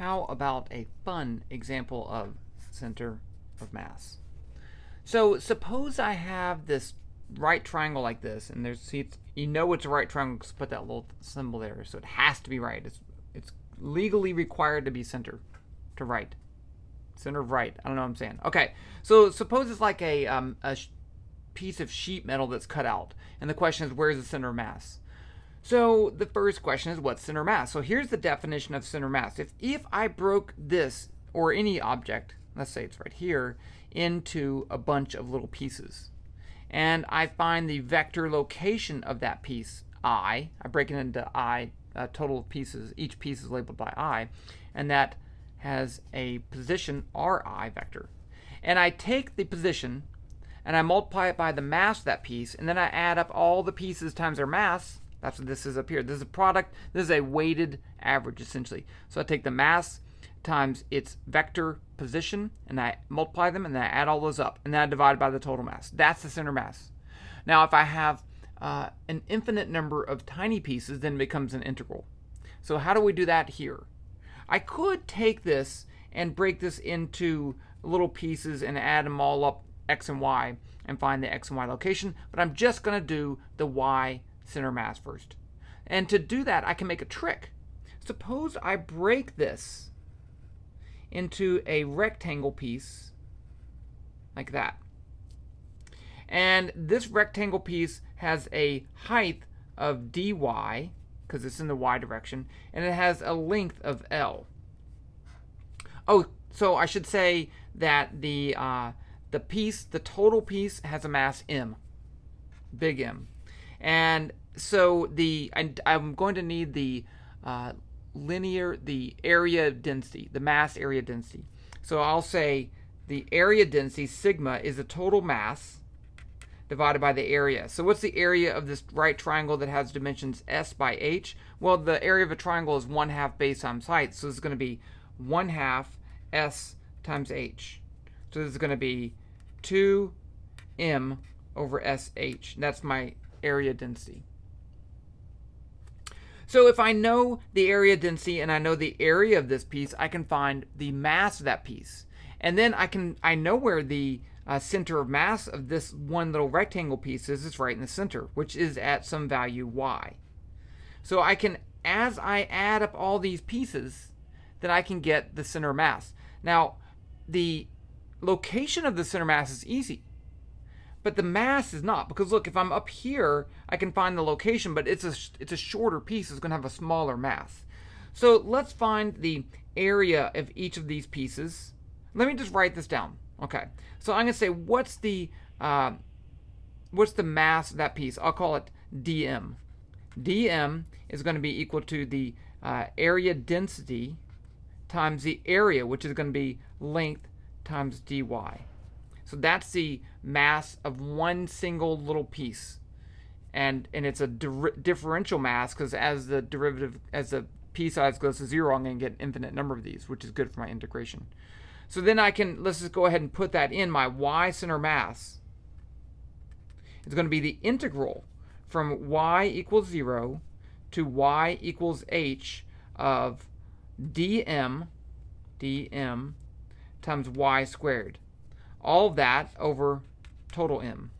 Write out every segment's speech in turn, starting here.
how about a fun example of center of mass? So suppose I have this right triangle like this, and there's see, you know it's a right triangle because put that little symbol there, so it has to be right. It's it's legally required to be center to right, center of right. I don't know what I'm saying. Okay, so suppose it's like a um, a piece of sheet metal that's cut out, and the question is where's the center of mass? So the first question is what's center mass? So here's the definition of center mass. If if I broke this or any object, let's say it's right here, into a bunch of little pieces, and I find the vector location of that piece i, I break it into i a total of pieces. Each piece is labeled by i, and that has a position ri vector. And I take the position and I multiply it by the mass of that piece, and then I add up all the pieces times their mass, that's what this is up here. This is a product. This is a weighted average, essentially. So I take the mass times its vector position, and I multiply them, and then I add all those up, and then I divide by the total mass. That's the center mass. Now, if I have uh, an infinite number of tiny pieces, then it becomes an integral. So how do we do that here? I could take this and break this into little pieces and add them all up x and y and find the x and y location, but I'm just going to do the y center mass first. And to do that, I can make a trick. Suppose I break this into a rectangle piece like that. And this rectangle piece has a height of dy, because it's in the y direction, and it has a length of L. Oh, so I should say that the uh, the piece, the total piece, has a mass m, big M, and so the I, am going to need the uh, linear, the area density, the mass area density. So I'll say the area density, sigma, is the total mass divided by the area. So what's the area of this right triangle that has dimensions s by h? Well, the area of a triangle is 1 half base times height, so this is going to be 1 half s times h. So this is going to be 2m over sh. That's my area density. So if I know the area density and I know the area of this piece, I can find the mass of that piece. And then I can I know where the uh, center of mass of this one little rectangle piece is. It's right in the center, which is at some value y. So I can, as I add up all these pieces, then I can get the center mass. Now, the location of the center mass is easy. But the mass is not because look, if I'm up here, I can find the location, but it's a it's a shorter piece. It's going to have a smaller mass. So let's find the area of each of these pieces. Let me just write this down. Okay. So I'm going to say what's the uh, what's the mass of that piece? I'll call it dm. dm is going to be equal to the uh, area density times the area, which is going to be length times dy. So that's the mass of one single little piece. And and it's a differential mass because as the derivative, as the p size goes to zero, I'm going to get an infinite number of these, which is good for my integration. So then I can, let's just go ahead and put that in my y center mass. It's going to be the integral from y equals 0 to y equals h of dm, dm times y squared all of that over total m.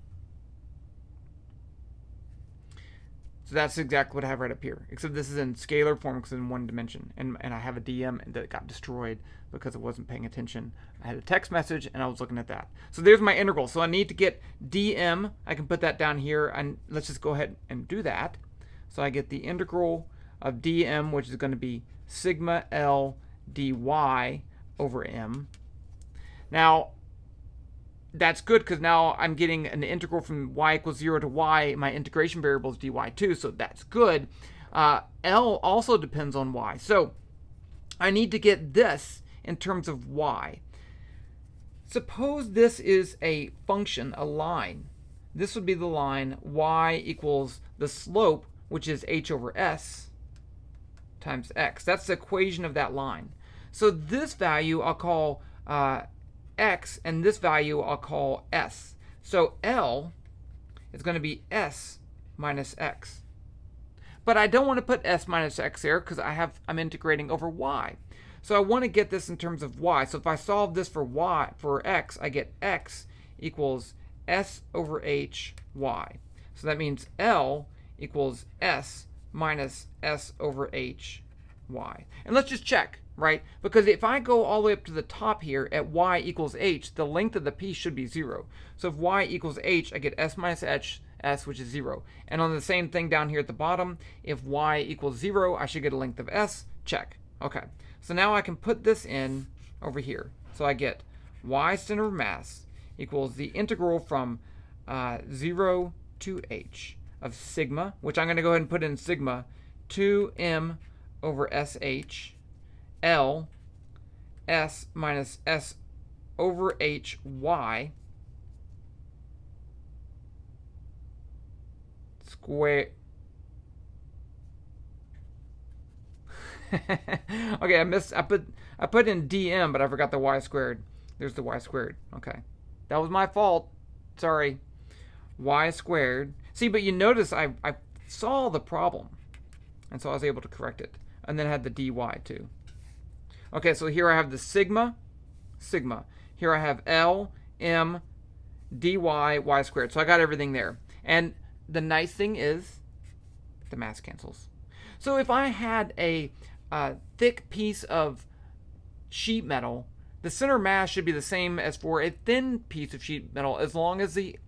So that's exactly what I have right up here, except this is in scalar form because it's in one dimension. And, and I have a DM that got destroyed because it wasn't paying attention. I had a text message and I was looking at that. So there's my integral. So I need to get dm. I can put that down here and let's just go ahead and do that. So I get the integral of dm, which is going to be sigma L dy over m. Now, that's good because now I'm getting an integral from y equals 0 to y. My integration variable is dy2, so that's good. Uh, L also depends on y. So I need to get this in terms of y. Suppose this is a function, a line. This would be the line y equals the slope, which is h over s times x. That's the equation of that line. So this value I'll call uh, x, and this value I'll call s. So L is going to be s minus x. but I don't want to put s minus x here because I have I'm integrating over y. So I want to get this in terms of y. So if I solve this for y for x, I get x equals s over h y. So that means L equals s minus s over h y. And let's just check, right? Because if I go all the way up to the top here at y equals h, the length of the piece should be 0. So if y equals h, I get s minus h, s, which is 0. And on the same thing down here at the bottom, if y equals 0, I should get a length of s. Check. Okay. So now I can put this in over here. So I get y center of mass equals the integral from uh, 0 to h of sigma, which I'm going to go ahead and put in sigma, 2m over sh, L, s minus s over h y square. okay, I missed. I put I put in dm, but I forgot the y squared. There's the y squared. Okay, that was my fault. Sorry. y squared. See, but you notice I I saw the problem, and so I was able to correct it, and then I had the dy too. Okay, so here I have the sigma, sigma. Here I have L m dy y squared. So I got everything there. And the nice thing is the mass cancels. So if I had a uh, thick piece of sheet metal, the center mass should be the same as for a thin piece of sheet metal as long as the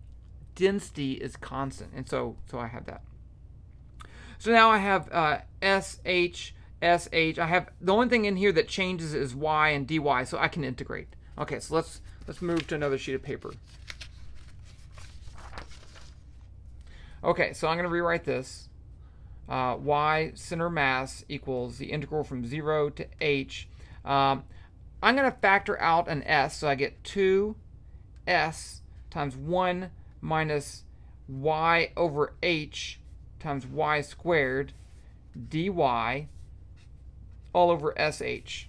density is constant. And so, so I have that. So now I have uh, SH, SH. I have the only thing in here that changes is Y and DY, so I can integrate. Okay, so let's let's move to another sheet of paper. Okay, so I'm going to rewrite this. Uh, y center mass equals the integral from 0 to h. Um, I'm going to factor out an s, so I get 2s times 1 minus y over h times y squared dy all over sh.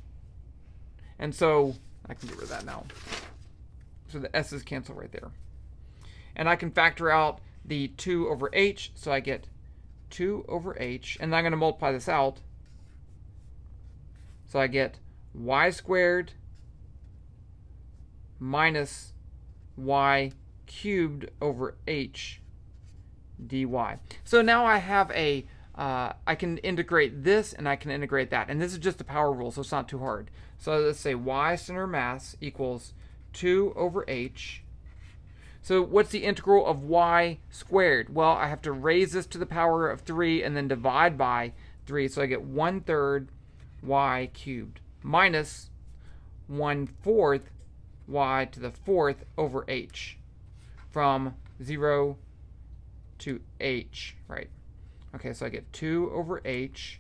And so I can get rid of that now. So the s's cancel right there. And I can factor out the 2 over h, so I get 2 over h, and I'm going to multiply this out. So I get y squared minus y cubed over h dy. So now I have a, uh, I can integrate this and I can integrate that. And this is just a power rule, so it's not too hard. So let's say y center mass equals 2 over h so what's the integral of y squared? Well, I have to raise this to the power of 3 and then divide by 3. So I get 1 third y cubed minus 1 fourth y to the fourth over h from 0 to h, right? Okay, so I get 2 over h.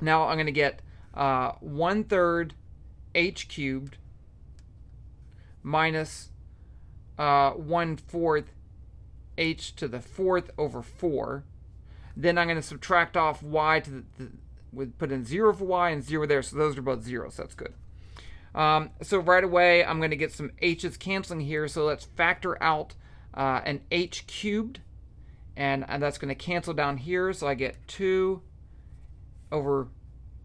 Now I'm going to get uh, 1 third h cubed minus uh, 1 fourth h to the fourth over 4. Then I'm going to subtract off y to the, the with put in 0 for y and 0 there, so those are both 0, so that's good. Um, so right away, I'm going to get some h's canceling here, so let's factor out uh, an h cubed, and, and that's going to cancel down here, so I get 2 over,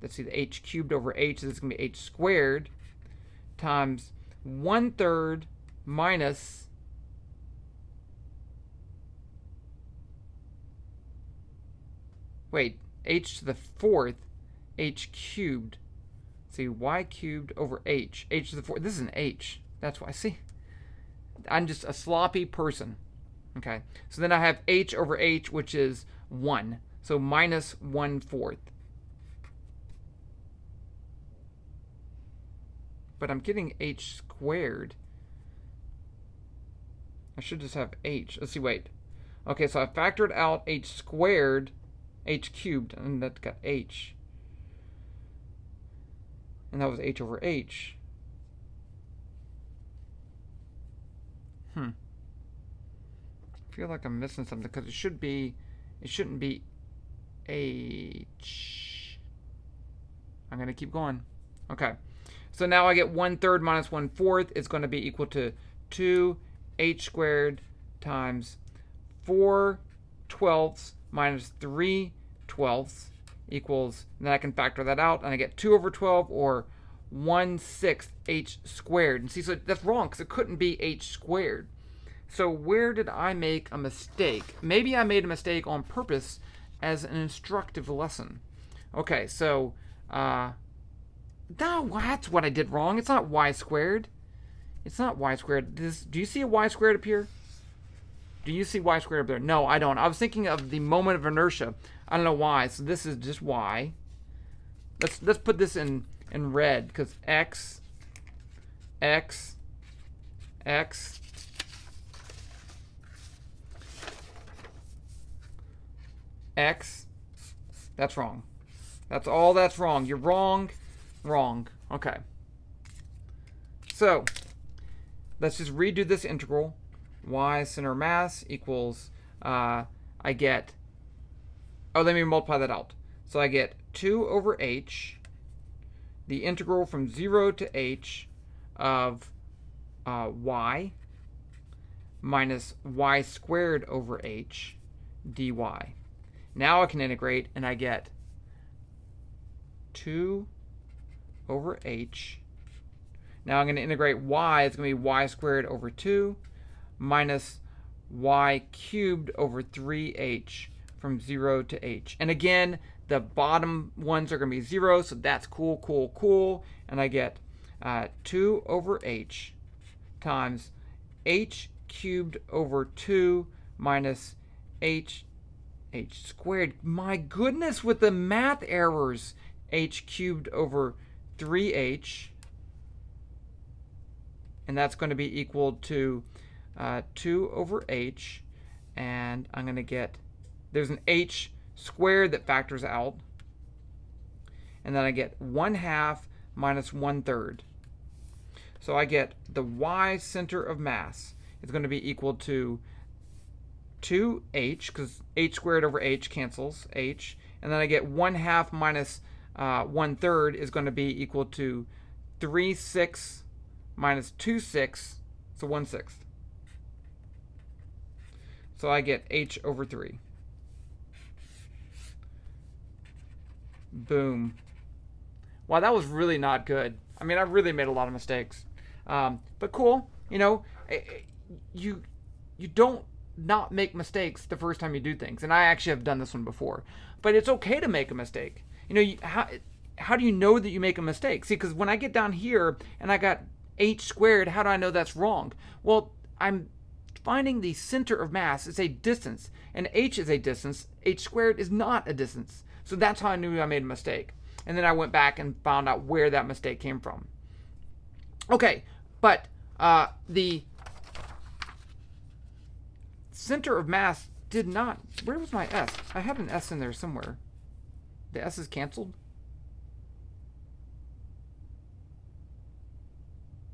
let's see, the h cubed over h, this is going to be h squared, times 1 third minus wait, h to the fourth, h cubed. See, y cubed over h. h to the fourth. This is an h. That's why. See? I'm just a sloppy person. Okay. So then I have h over h, which is 1. So minus 1 fourth. But I'm getting h squared. I should just have h. Let's see, wait. Okay, so I factored out h squared h cubed, and that got h. And that was h over h. Hmm. Feel like I'm missing something because it should be, it shouldn't be h. I'm going to keep going. Okay. So now I get 1 third minus 1 fourth is going to be equal to 2 h squared times 4 twelfths minus 3 twelfths equals, then I can factor that out, and I get 2 over 12, or 1 sixth h squared. And see, so that's wrong, because it couldn't be h squared. So where did I make a mistake? Maybe I made a mistake on purpose as an instructive lesson. Okay, so, uh, no, that's what I did wrong. It's not y squared. It's not y squared. This, do you see a y squared up here? Do you see y squared up there? No, I don't. I was thinking of the moment of inertia. I don't know why. So this is just y. Let's let's put this in in red because x, x, x, x. That's wrong. That's all that's wrong. You're wrong, wrong. Okay. So let's just redo this integral. y center mass equals, uh, I get, oh, let me multiply that out. So I get 2 over h, the integral from 0 to h of uh, y minus y squared over h dy. Now I can integrate and I get 2 over h. Now I'm going to integrate y. It's going to be y squared over 2 minus y cubed over 3h from 0 to h. And again, the bottom ones are going to be 0, so that's cool, cool, cool. And I get uh, 2 over h times h cubed over 2 minus h h squared. My goodness, with the math errors, h cubed over 3h. And that's going to be equal to uh, 2 over h. And I'm going to get, there's an h squared that factors out. And then I get 1 half minus 1 third. So I get the y center of mass is going to be equal to 2h, because h squared over h cancels h, and then I get 1 half minus uh, 1 third is going to be equal to 3 6 minus 2 6, so 1 sixth. So I get h over 3. Boom. Wow, that was really not good. I mean, I really made a lot of mistakes. Um, but cool, you know, eh, eh, you you don't not make mistakes the first time you do things. And I actually have done this one before. But it's okay to make a mistake. You know, you, how, how do you know that you make a mistake? See, because when I get down here and I got h squared, how do I know that's wrong? Well, I'm finding the center of mass is a distance, and h is a distance. h squared is not a distance. So that's how I knew I made a mistake. And then I went back and found out where that mistake came from. Okay, but uh, the center of mass did not. Where was my S? I had an S in there somewhere. The S is canceled?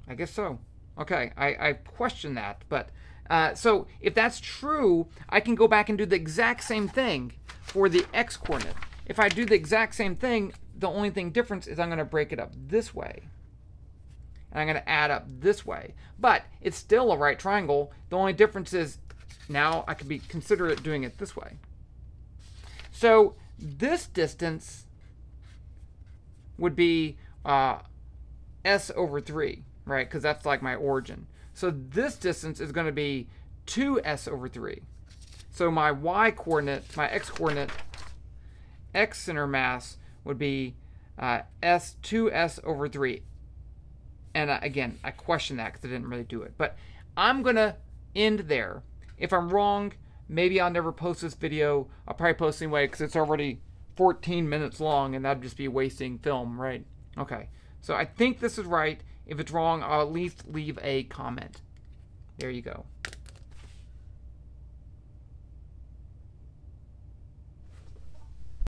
I guess so. Okay, I, I question that. But uh, so if that's true, I can go back and do the exact same thing for the x coordinate. If I do the exact same thing, the only thing difference is I'm going to break it up this way. And I'm going to add up this way. But it's still a right triangle. The only difference is now I could be considerate doing it this way. So this distance would be uh, s over 3, right? Because that's like my origin. So this distance is going to be 2s over 3. So my y coordinate, my x coordinate, x center mass would be uh, s 2s over 3. And again, I question that because I didn't really do it. But I'm going to end there. If I'm wrong, maybe I'll never post this video. I'll probably post anyway because it's already 14 minutes long and that'd just be wasting film, right? Okay, so I think this is right. If it's wrong, I'll at least leave a comment. There you go.